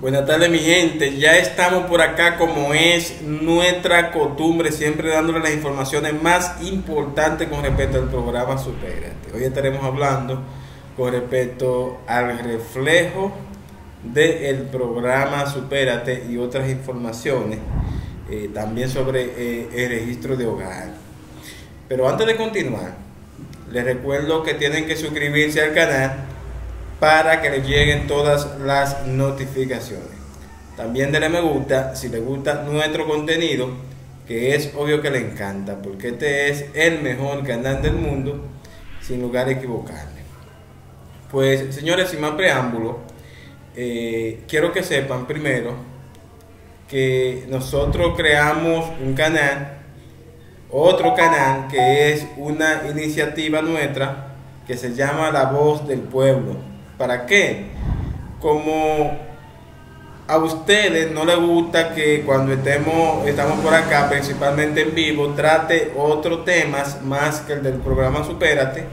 Buenas tardes mi gente, ya estamos por acá como es nuestra costumbre, siempre dándole las informaciones más importantes con respecto al programa Superate. Hoy estaremos hablando con respecto al reflejo del programa Superate y otras informaciones, eh, también sobre eh, el registro de hogar. Pero antes de continuar, les recuerdo que tienen que suscribirse al canal para que les lleguen todas las notificaciones. También denle me gusta si les gusta nuestro contenido, que es obvio que le encanta, porque este es el mejor canal del mundo, sin lugar a equivocarme. Pues señores, sin más preámbulo, eh, quiero que sepan primero que nosotros creamos un canal, otro canal que es una iniciativa nuestra que se llama La Voz del Pueblo ¿Para qué? Como a ustedes no les gusta que cuando estemos, estamos por acá, principalmente en vivo, trate otros temas más que el del programa Supérate,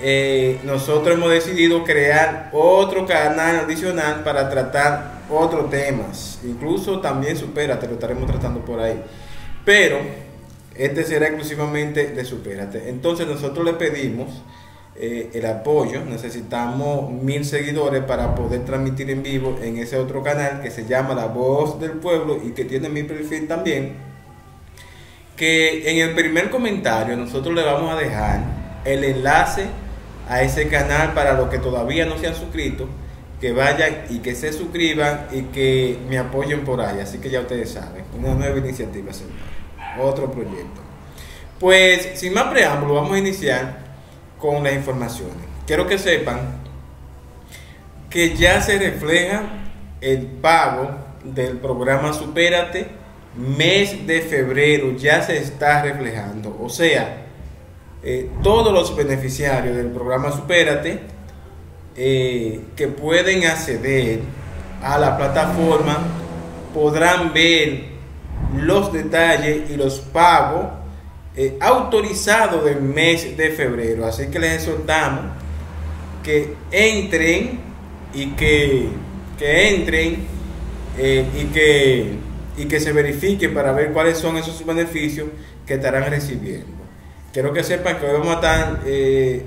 eh, nosotros hemos decidido crear otro canal adicional para tratar otros temas. Incluso también Supérate, lo estaremos tratando por ahí. Pero este será exclusivamente de Supérate. Entonces nosotros le pedimos eh, el apoyo. Necesitamos mil seguidores para poder transmitir en vivo en ese otro canal que se llama La Voz del Pueblo y que tiene mi perfil también. Que en el primer comentario nosotros le vamos a dejar el enlace a ese canal para los que todavía no se han suscrito, que vayan y que se suscriban y que me apoyen por ahí. Así que ya ustedes saben, una nueva iniciativa, señor. Otro proyecto. Pues sin más preámbulo, vamos a iniciar con las informaciones. Quiero que sepan que ya se refleja el pago del programa Supérate mes de febrero, ya se está reflejando. O sea, eh, todos los beneficiarios del programa Supérate eh, que pueden acceder a la plataforma podrán ver los detalles y los pagos eh, autorizado del mes de febrero. Así que les exhortamos que entren y que, que entren eh, y, que, y que se verifiquen para ver cuáles son esos beneficios que estarán recibiendo. Quiero que sepan que hoy vamos a, eh,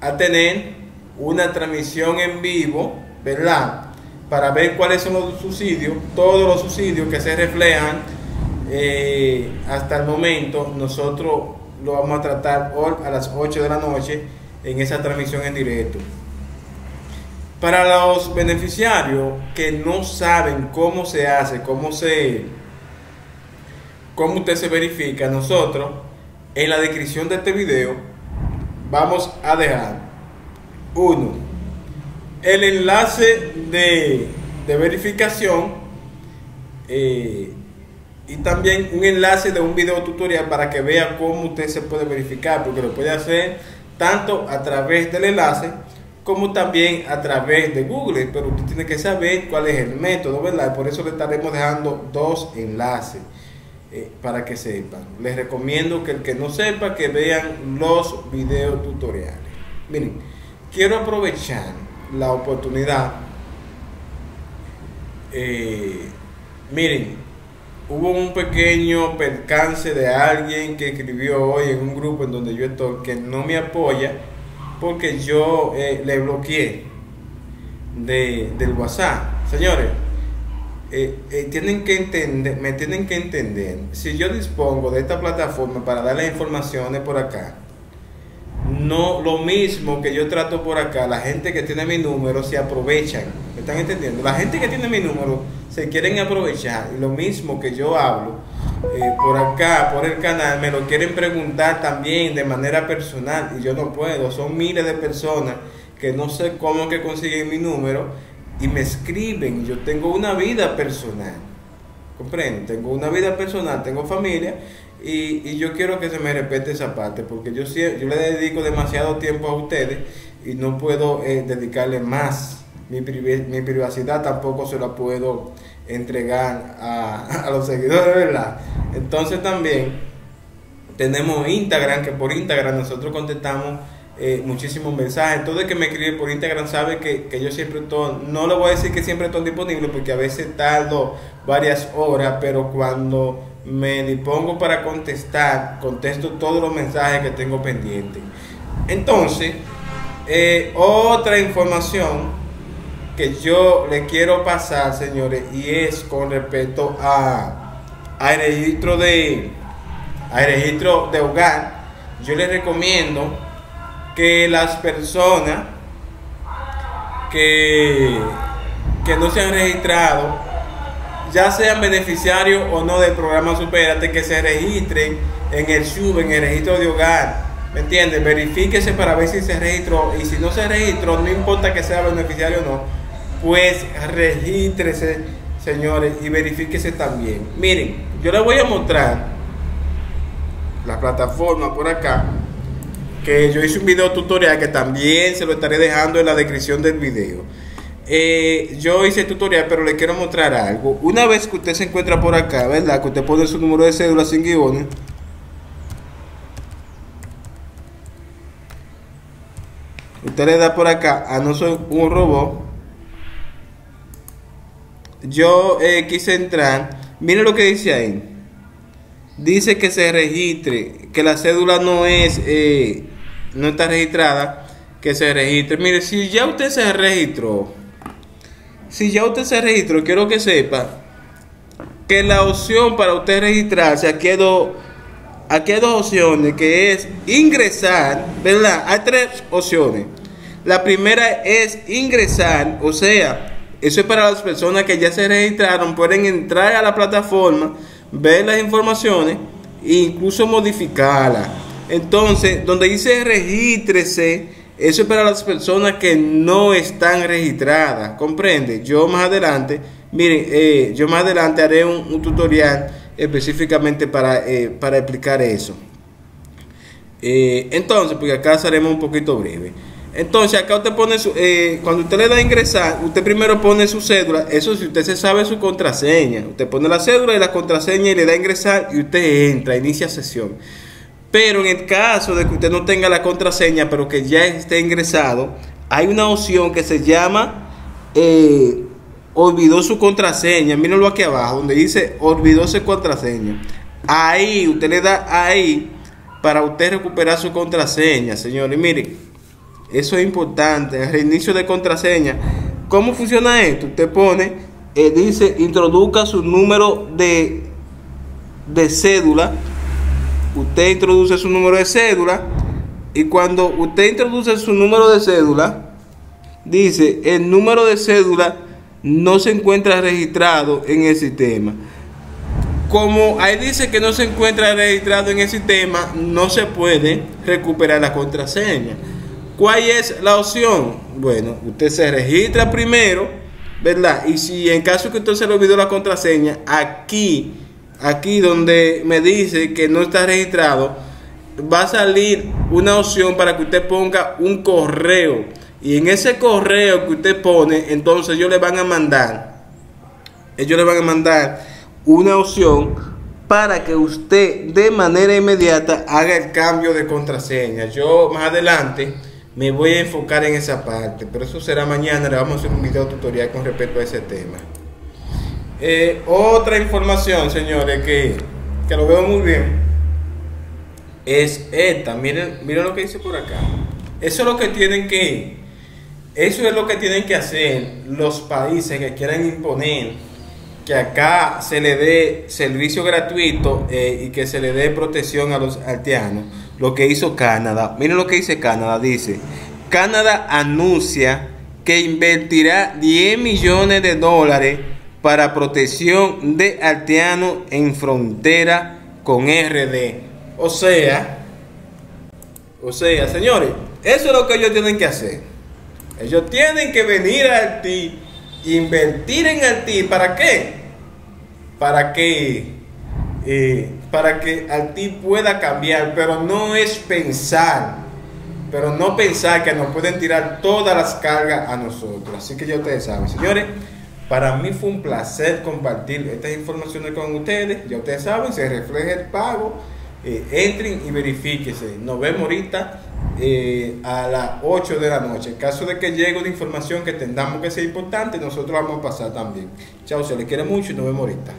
a tener una transmisión en vivo, ¿verdad? Para ver cuáles son los subsidios, todos los subsidios que se reflejan eh, hasta el momento nosotros lo vamos a tratar hoy a las 8 de la noche en esa transmisión en directo. Para los beneficiarios que no saben cómo se hace, cómo se cómo usted se verifica, nosotros en la descripción de este video vamos a dejar uno el enlace de, de verificación eh, y también un enlace de un video tutorial para que vea cómo usted se puede verificar, porque lo puede hacer tanto a través del enlace como también a través de Google, pero usted tiene que saber cuál es el método, ¿verdad? Por eso le estaremos dejando dos enlaces eh, para que sepan. Les recomiendo que el que no sepa que vean los videos tutoriales. Miren, quiero aprovechar la oportunidad. Eh, miren, hubo un pequeño percance de alguien que escribió hoy en un grupo en donde yo estoy que no me apoya porque yo eh, le bloqueé de, del WhatsApp. Señores, eh, eh, tienen que entender, me tienen que entender, si yo dispongo de esta plataforma para dar las informaciones por acá, no lo mismo que yo trato por acá, la gente que tiene mi número se aprovechan, ¿me están entendiendo? La gente que tiene mi número se quieren aprovechar. Y lo mismo que yo hablo eh, por acá, por el canal, me lo quieren preguntar también de manera personal. Y yo no puedo, son miles de personas que no sé cómo que consiguen mi número y me escriben, yo tengo una vida personal, comprendo, tengo una vida personal, tengo familia y, y, yo quiero que se me respete esa parte, porque yo, yo le dedico demasiado tiempo a ustedes y no puedo eh, dedicarle más. Mi, privacidad tampoco se la puedo entregar a, a, los seguidores, ¿verdad? Entonces también Tenemos Instagram, que por Instagram nosotros contestamos eh, muchísimos mensajes. Todo el que me escribe por Instagram sabe que, que yo siempre estoy, no le voy a decir que siempre estoy disponible porque a veces tardo varias horas, pero cuando me dispongo para contestar, contesto todos los mensajes que tengo pendientes. Entonces, eh, otra información que yo le quiero pasar, señores, y es con respecto a, al registro de al registro de hogar. Yo les recomiendo que las personas que, que no se han registrado, ya sean beneficiarios o no del programa Superate, que se registren en el SUB, en el registro de hogar. ¿Me entiendes? Verifíquese para ver si se registró. Y si no se registró, no importa que sea beneficiario o no, pues regístrese, señores, y verifíquese también. Miren, yo les voy a mostrar la plataforma por acá que yo hice un video tutorial que también se lo estaré dejando en la descripción del video. Eh, yo hice tutorial, pero le quiero mostrar algo. Una vez que usted se encuentra por acá, ¿verdad? Que usted pone su número de cédula sin guiones. Usted le da por acá a no soy un robot. Yo eh, quise entrar. Mire lo que dice ahí. Dice que se registre, que la cédula no es eh, no está registrada, que se registre. Mire, si ya usted se registró, si ya usted se registró, quiero que sepa que la opción para usted registrarse, aquí hay dos, aquí opciones, que es ingresar, ¿verdad? Hay tres opciones. La primera es ingresar, o sea, eso es para las personas que ya se registraron, pueden entrar a la plataforma, ver las informaciones e incluso modificarlas. Entonces, donde dice regístrese, eso es para las personas que no están registradas. ¿Comprende? Yo más adelante, miren, eh, yo más adelante haré un, tutorial específicamente para, eh, para explicar eso. Eh, entonces, porque acá haremos un poquito breve. Entonces, acá usted pone su, cuando usted le da a ingresar, usted primero pone su cédula, eso si usted se sabe su contraseña, usted pone la cédula y la contraseña y le da a ingresar y usted entra, inicia sesión. Pero en el caso de que usted no tenga la contraseña, pero que ya esté ingresado, hay una opción que se llama eh, olvidó su contraseña. Mírenlo aquí abajo, donde dice olvidó su contraseña. Ahí, usted le da ahí para usted recuperar su contraseña, señores. Miren, eso es importante. El reinicio de contraseña. ¿Cómo funciona esto? Usted pone, eh, dice, introduzca su número de, de cédula usted introduce su número de cédula y cuando usted introduce su número de cédula, dice el número de cédula no se encuentra registrado en el sistema. Como ahí dice que no se encuentra registrado en el sistema, no se puede recuperar la contraseña. ¿Cuál es la opción? Bueno, usted se registra primero, ¿verdad? Y si en caso que usted se le olvidó la contraseña, aquí aquí donde me dice que no está registrado, va a salir una opción para que usted ponga un correo. Y en ese correo que usted pone, entonces ellos le van a mandar, ellos le van a mandar una opción para que usted de manera inmediata haga el cambio de contraseña. Yo más adelante me voy a enfocar en esa parte, pero eso será mañana, le vamos a hacer un video tutorial con respecto a ese tema. Eh, otra información, señores, que, que, lo veo muy bien, es esta. Miren, miren lo que dice por acá. Eso es lo que tienen que, eso es lo que tienen que hacer los países que quieran imponer que acá se le dé servicio gratuito eh, y que se le dé protección a los haitianos. Lo que hizo Canadá. Miren lo que dice Canadá. Dice, Canadá anuncia que invertirá 10 millones de dólares para protección de haitianos en frontera con RD. O sea, o sea, señores, eso es lo que ellos tienen que hacer. Ellos tienen que venir a Haití, invertir en Haití, ¿para qué? Para que, eh, para que Haití pueda cambiar, pero no es pensar, pero no pensar que nos pueden tirar todas las cargas a nosotros. Así que ya ustedes saben, señores. Para mí fue un placer compartir estas informaciones con ustedes. Ya ustedes saben, se refleja el pago eh, entren y verifíquese. Nos vemos ahorita eh, a las 8 de la noche. En caso de que llegue una información que entendamos que sea importante, nosotros vamos a pasar también. Chao, se les quiere mucho y nos vemos ahorita.